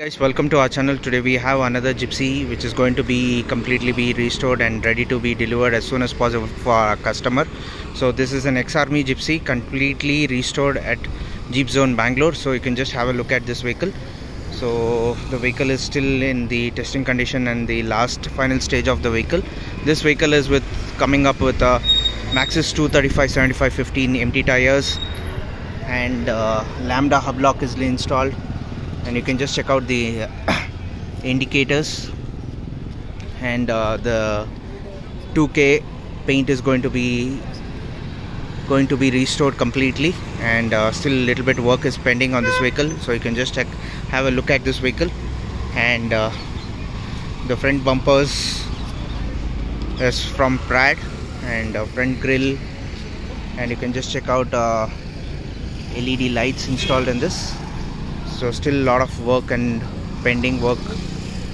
guys welcome to our channel. Today we have another gypsy which is going to be completely be restored and ready to be delivered as soon as possible for our customer. So this is an ex-army gypsy completely restored at jeep zone bangalore. So you can just have a look at this vehicle. So the vehicle is still in the testing condition and the last final stage of the vehicle. This vehicle is with coming up with a maxis 235 75 15 MT tires and uh, lambda hub lock is installed and you can just check out the indicators. And uh, the 2k paint is going to be going to be restored completely. And uh, still a little bit work is pending on this vehicle. So you can just check have a look at this vehicle. And uh, the front bumpers is from Prad and uh, front grille. And you can just check out uh, LED lights installed in this so still a lot of work and pending work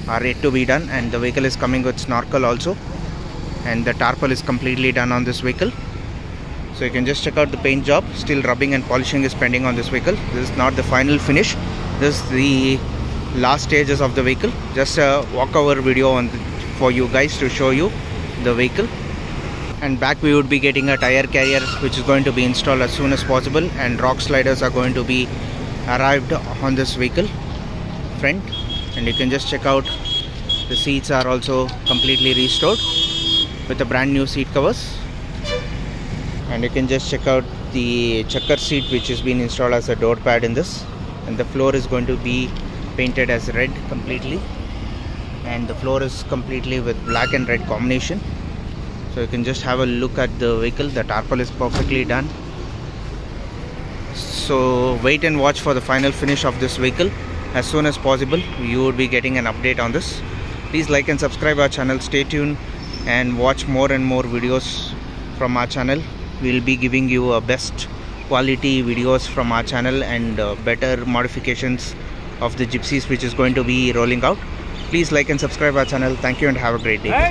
are yet to be done and the vehicle is coming with snorkel also and the tarpaul is completely done on this vehicle. So you can just check out the paint job. Still rubbing and polishing is pending on this vehicle. This is not the final finish. This is the last stages of the vehicle. Just a walkover video on the, for you guys to show you the vehicle. And back we would be getting a tire carrier which is going to be installed as soon as possible and rock sliders are going to be arrived on this vehicle front and you can just check out. The seats are also completely restored with the brand new seat covers. And you can just check out the checker seat which has been installed as a door pad in this. And the floor is going to be painted as red completely. And the floor is completely with black and red combination. So you can just have a look at the vehicle. The tarpaul is perfectly done so wait and watch for the final finish of this vehicle. As soon as possible you would be getting an update on this. Please like and subscribe our channel. Stay tuned and watch more and more videos from our channel. We'll be giving you a best quality videos from our channel and uh, better modifications of the gypsies which is going to be rolling out. Please like and subscribe our channel. Thank you and have a great day